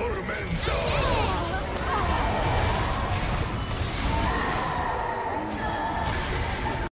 Tormento!